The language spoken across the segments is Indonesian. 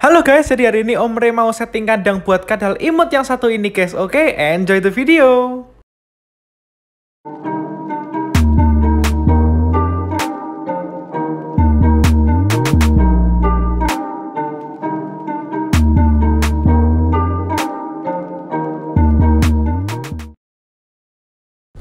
Halo guys, jadi hari ini Om Re mau setting kandang buat kadal imut yang satu ini guys, oke? Okay? Enjoy the video!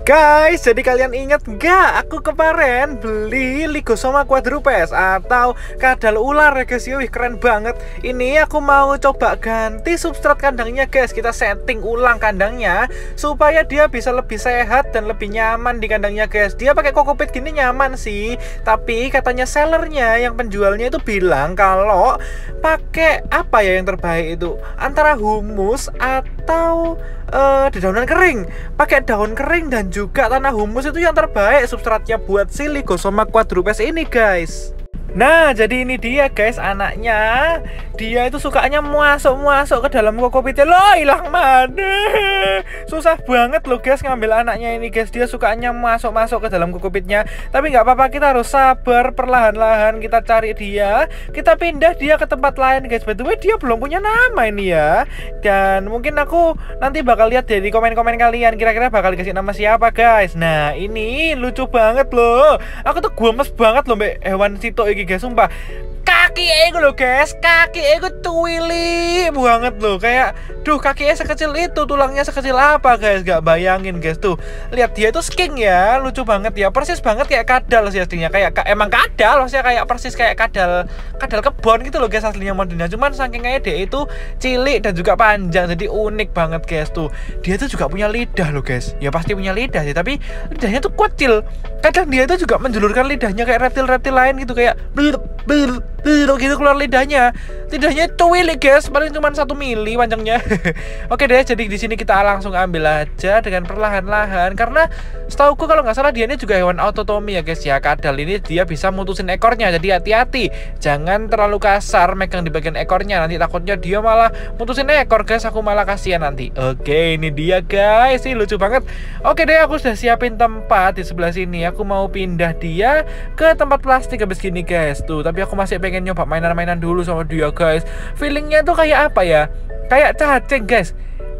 Guys, jadi kalian ingat nggak aku kemarin beli Ligosoma quadrupes atau kadal ular ya guys, wih keren banget. Ini aku mau coba ganti substrat kandangnya guys. Kita setting ulang kandangnya supaya dia bisa lebih sehat dan lebih nyaman di kandangnya guys. Dia pakai kokopit gini nyaman sih, tapi katanya sellernya yang penjualnya itu bilang kalau pakai apa ya yang terbaik itu antara humus atau uh, dedaunan kering. Pakai daun kering dan juga tanah humus itu yang terbaik. Substratnya buat si Ligosoma quadrupes ini guys Nah, jadi ini dia guys anaknya. Dia itu sukanya masuk-masuk ke dalam kokopitnya. Loh, hilang mana? Susah banget loh guys ngambil anaknya ini guys. Dia sukanya masuk-masuk ke dalam kokopitnya. Tapi nggak apa-apa, kita harus sabar perlahan-lahan kita cari dia. Kita pindah dia ke tempat lain guys. By the way, dia belum punya nama ini ya. Dan mungkin aku nanti bakal lihat dari komen-komen kalian kira-kira bakal dikasih nama siapa guys. Nah, ini lucu banget loh. Aku tuh gemes banget loh mbak hewan situ ini iki guys sumpah kaki ego lo guys. Kaki ego tuwili banget loh kayak duh kakinya sekecil itu tulangnya sekecil apa guys? Gak bayangin guys. Tuh lihat dia itu skin ya lucu banget ya. Persis banget kayak kadal sih aslinya. Kayak emang kadal maksudnya kayak persis kayak kadal kadal kebon gitu loh guys aslinya modelnya cuman saking kayak dia itu cilik dan juga panjang jadi unik banget guys. Tuh dia tuh juga punya lidah loh guys. Ya pasti punya lidah sih tapi lidahnya tuh kecil. Kadang dia itu juga menjulurkan lidahnya kayak reptil-reptil lain gitu kayak ber, ber, ber, gitu keluar lidahnya. Lidahnya cuwilik guys. Paling cuma satu mili panjangnya. Oke deh jadi di sini kita langsung ambil aja dengan perlahan-lahan. Karena setauku kalau nggak salah dia ini juga hewan autotomi ya guys ya. Kadal ini dia bisa mutusin ekornya jadi hati-hati. Jangan terlalu kasar megang di bagian ekornya. Nanti takutnya dia malah mutusin ekor guys. Aku malah kasihan nanti. Oke ini dia guys. Sih lucu banget. Oke deh aku sudah siapin tempat di sebelah sini. Aku mau pindah dia ke tempat plastik habis gini guys. Tuh tapi aku masih pengen nyoba mainan-mainan dulu sama dia guys feelingnya tuh kayak apa ya kayak cacing guys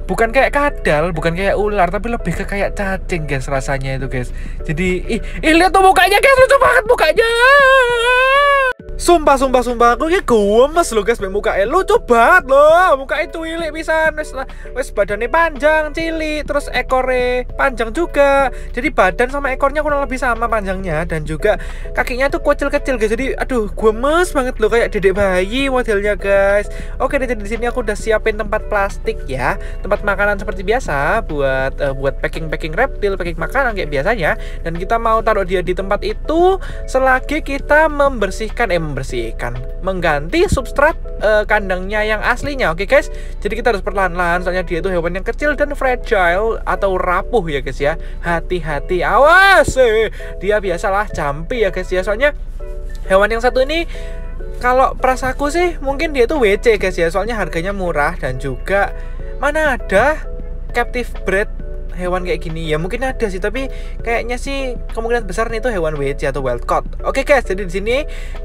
bukan kayak kadal, bukan kayak ular, tapi lebih ke kayak cacing guys rasanya itu guys. Jadi, ih, ih lihat tuh mukanya guys, lucu banget mukanya. Sumpah, sumpah, sumpah, aku kayak gemes loh guys, muka eh lucu banget muka itu cilik bisa, wes, wes badannya panjang, cilik, terus ekornya panjang juga, jadi badan sama ekornya kurang lebih sama panjangnya dan juga kakinya tuh kecil-kecil guys, jadi aduh gemes banget loh kayak dedek bayi modelnya guys. Oke, jadi di sini aku udah siapin tempat plastik ya, tempat makanan seperti biasa buat uh, buat packing-packing reptil, packing makanan kayak biasanya, dan kita mau taruh dia di tempat itu selagi kita membersihkan eh membersihkan mengganti substrat uh, kandangnya yang aslinya oke okay, guys? Jadi kita harus perlahan-lahan soalnya dia itu hewan yang kecil dan fragile atau rapuh ya guys ya. Hati-hati. Awas! Eh. dia biasalah jampi ya guys ya. Soalnya hewan yang satu ini kalau perasaku sih mungkin dia itu WC guys ya. Soalnya harganya murah dan juga mana ada captive bred hewan kayak gini. Ya mungkin ada sih tapi kayaknya sih kemungkinan besar nih itu hewan WC atau wild caught. Oke guys jadi di sini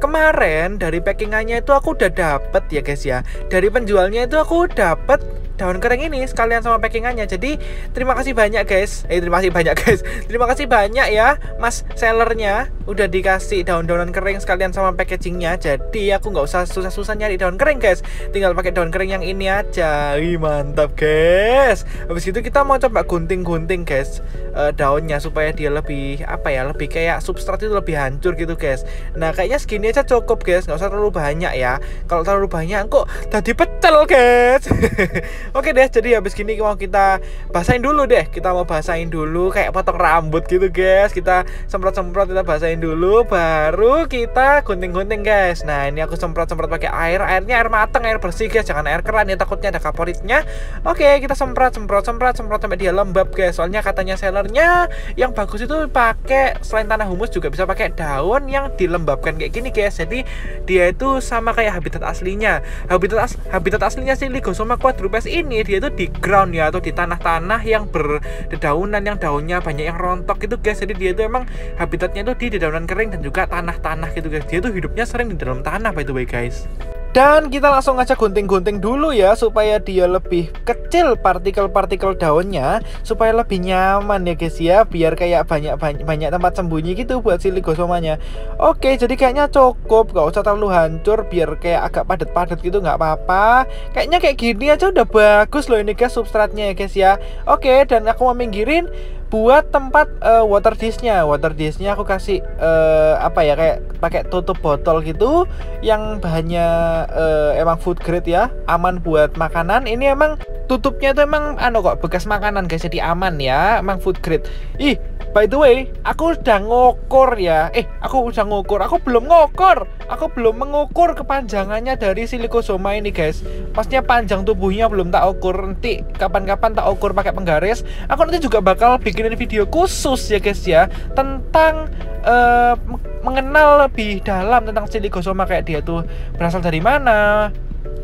kemarin dari packingannya itu aku udah dapet ya guys ya. Dari penjualnya itu aku dapet daun kering ini sekalian sama packingannya. Jadi terima kasih banyak guys. Eh terima kasih banyak guys. Terima kasih banyak ya mas sellernya. Udah dikasih daun-daunan kering sekalian sama packagingnya. Jadi aku nggak usah susah-susah nyari daun kering guys. Tinggal pakai daun kering yang ini aja. Wih, mantap guys. Habis itu kita mau coba gunting-gunting guys uh, daunnya supaya dia lebih apa ya lebih kayak substrat itu lebih hancur gitu guys. Nah kayaknya segini aja cukup guys. Nggak usah terlalu banyak ya. Kalau terlalu banyak kok tadi pecel guys Oke deh, jadi habis gini mau kita basahin dulu deh. Kita mau basahin dulu kayak potong rambut gitu, guys. Kita semprot-semprot kita basahin dulu baru kita gunting-gunting, guys. Nah, ini aku semprot-semprot pakai air. Airnya air mateng, air bersih, guys. Jangan air keran ya takutnya ada kaporitnya. Oke, kita semprot, semprot, semprot, semprot sampai dia lembab, guys. Soalnya katanya sellernya yang bagus itu pakai selain tanah humus juga bisa pakai daun yang dilembabkan kayak gini, guys. Jadi dia itu sama kayak habitat aslinya. Habitat as habitat aslinya sih Ligosoma quadrupes ini dia itu di ground ya atau di tanah-tanah yang berdedaunan yang daunnya banyak yang rontok gitu guys. Jadi dia itu emang habitatnya itu di dedaunan kering dan juga tanah-tanah gitu guys. Dia tuh hidupnya sering di dalam tanah by the way guys Dan kita langsung aja gunting-gunting dulu ya supaya dia lebih kecil partikel-partikel daunnya supaya lebih nyaman ya guys ya biar kayak banyak banyak, tempat sembunyi gitu buat si ligosomanya. Oke, jadi kayaknya cukup gak usah terlalu hancur biar kayak agak padat-padat gitu nggak apa-apa. Kayaknya kayak gini aja udah bagus loh ini guys substratnya ya guys ya. Oke, dan aku mau minggirin buat tempat uh, water disknya water disknya aku kasih uh, apa ya kayak pakai tutup botol gitu yang bahannya uh, emang food grade ya aman buat makanan. Ini emang tutupnya itu emang anu kok bekas makanan guys. Jadi aman ya emang food grade. Ih By the way, aku udah ngukur ya. Eh, aku udah ngukur. Aku belum ngukur. Aku belum mengukur kepanjangannya dari silikosoma ini, guys. Maksudnya panjang tubuhnya belum tak ukur. Nanti kapan-kapan tak ukur pakai penggaris. Aku nanti juga bakal bikinin video khusus ya, guys ya, tentang uh, mengenal lebih dalam tentang silikosoma kayak dia tuh berasal dari mana,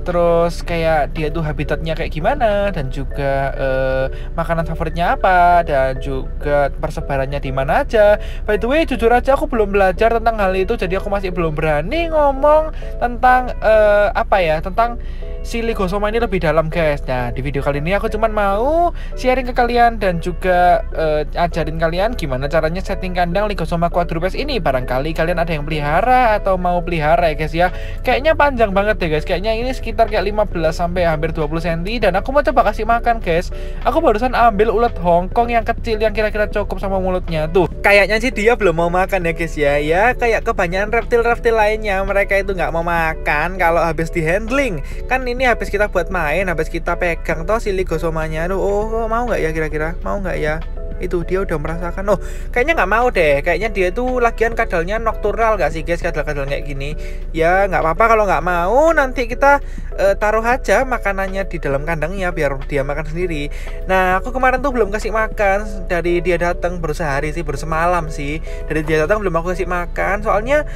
terus kayak dia tuh habitatnya kayak gimana dan juga uh, makanan favoritnya apa dan juga persebarannya di mana aja. By the way, jujur aja aku belum belajar tentang hal itu jadi aku masih belum berani ngomong tentang uh, apa ya, tentang si ligosoma ini lebih dalam guys. Nah di video kali ini aku cuman mau sharing ke kalian dan juga uh, ajarin kalian gimana caranya setting kandang ligosoma quadrupes ini. Barangkali kalian ada yang pelihara atau mau pelihara ya guys ya. Kayaknya panjang banget deh guys. Kayaknya ini sekitar kayak 15 sampai hampir 20 cm Dan aku mau coba kasih makan guys. Aku barusan ambil ulat Hongkong yang kecil yang kira-kira cukup sama mulutnya. Tuh kayaknya sih dia belum mau makan ya guys ya. Ya kayak kebanyakan reptil-reptil lainnya. Mereka itu nggak mau makan kalau habis di handling Kan ini habis kita buat main habis kita pegang toh si ligosomanya oh, oh mau nggak ya kira-kira? Mau nggak ya? Itu dia udah merasakan. Oh kayaknya nggak mau deh. Kayaknya dia tuh lagian kadalnya nocturnal gak sih guys? Kadal-kadal kayak gini. Ya nggak apa-apa kalau nggak mau. Nanti kita uh, taruh aja makanannya di dalam kandangnya biar dia makan sendiri. Nah aku kemarin tuh belum kasih makan. Dari dia datang baru sehari sih baru semalam sih. Dari dia datang belum aku kasih makan. Soalnya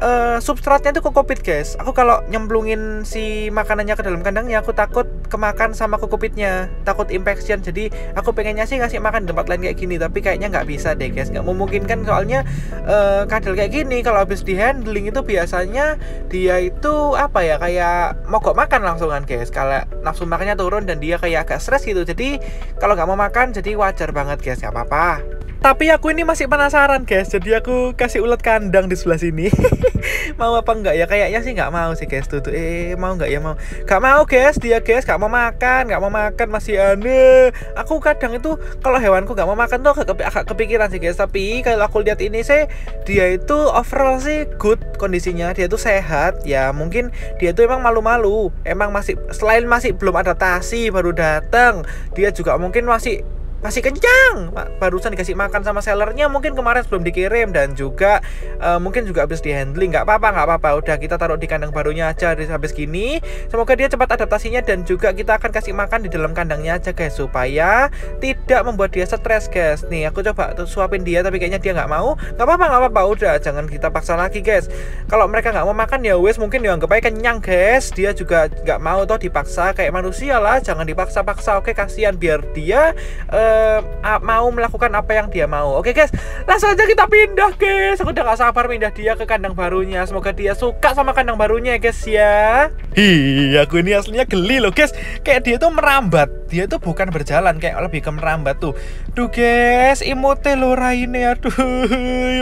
uh, substratnya itu kokopit guys. Aku kalau nyemplungin si makanannya ke dalam kandangnya aku takut kemakan sama kokopitnya takut infection. Jadi aku pengennya sih ngasih makan tempat lain kayak gini tapi kayaknya nggak bisa deh guys. Nggak memungkinkan. Soalnya uh, kadal kayak gini kalau habis di handling itu biasanya dia itu apa ya kayak mogok makan langsung kan guys. Kalau nafsu makannya turun dan dia kayak agak stres gitu. Jadi kalau nggak mau makan jadi wajar banget guys. Nggak apa-apa tapi aku ini masih penasaran guys. Jadi aku kasih ulat kandang di sebelah sini. Mau apa enggak ya? Kayaknya sih nggak mau sih guys. Tuh, tuh. Eh mau nggak ya? Mau. Gak mau guys. Dia guys gak mau makan Gak mau makan. Masih aneh. Aku kadang itu Kalau hewanku gak mau makan tuh agak, agak kepikiran sih guys. Tapi kalau aku lihat ini sih Dia itu overall sih good kondisinya. Dia tuh sehat. Ya mungkin dia tuh emang malu-malu. Emang masih Selain masih belum adaptasi Baru datang Dia juga mungkin masih masih kencang barusan dikasih makan sama sellernya mungkin kemarin sebelum dikirim. Dan juga uh, mungkin juga habis di handling nggak apa-apa nggak apa-apa. Udah kita taruh di kandang barunya aja habis gini. Semoga dia cepat adaptasinya dan juga kita akan kasih makan di dalam kandangnya aja guys. Supaya tidak membuat dia stres guys. Nih aku coba tuh suapin dia tapi kayaknya dia nggak mau. Nggak apa-apa nggak apa-apa. Udah jangan kita paksa lagi guys. Kalau mereka nggak mau makan ya wes mungkin dianggap aja kenyang guys. Dia juga nggak mau toh dipaksa kayak manusia lah. Jangan dipaksa-paksa. Oke kasihan. Biar dia uh, uh, mau melakukan apa yang dia mau. Oke guys, langsung aja kita pindah guys. Aku udah gak sabar pindah dia ke kandang barunya. Semoga dia suka sama kandang barunya ya guys ya. Hi, aku ini aslinya geli loh guys. Kayak dia tuh merambat. Dia tuh bukan berjalan, kayak lebih ke merambat tuh. Duh guys, imutnya lo ini aduh,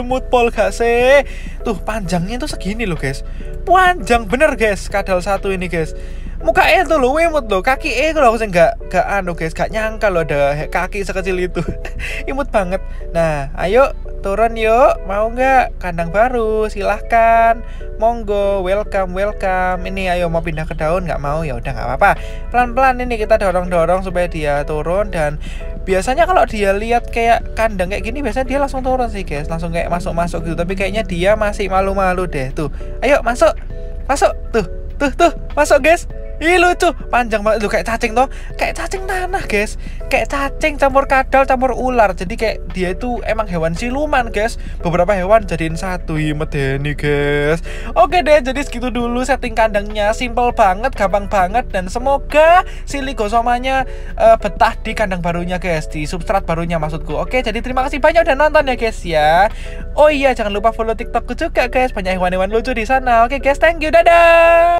imut pol gak sih? Tuh panjangnya tuh segini loh guys. Panjang bener guys, kadal satu ini guys muka eh tuh lo imut lo kaki eh kalau aku nggak nggak anu guys. Gak nyangka lo ada kaki sekecil itu. Imut banget. Nah ayo turun yuk. Mau nggak? Kandang baru silahkan. Monggo welcome welcome. Ini ayo mau pindah ke daun nggak mau? Ya udah nggak apa-apa. Pelan-pelan ini kita dorong-dorong supaya dia turun. Dan biasanya kalau dia lihat kayak kandang kayak gini biasanya dia langsung turun sih guys. Langsung kayak masuk-masuk gitu. Tapi kayaknya dia masih malu-malu deh. Tuh ayo masuk. Masuk. Tuh tuh tuh. Masuk guys Ih lucu, panjang banget lu kayak cacing toh, kayak cacing tanah guys, kayak cacing campur kadal campur ular. Jadi kayak dia itu emang hewan siluman guys. Beberapa hewan jadiin satu medeni guys. Oke deh, jadi segitu dulu setting kandangnya, simple banget, gampang banget dan semoga si ligosomanya uh, betah di kandang barunya guys, di substrat barunya maksudku. Oke, jadi terima kasih banyak udah nonton ya guys ya. Oh iya, jangan lupa follow TikTokku juga guys, banyak hewan-hewan lucu di sana. Oke guys, thank you, dadah.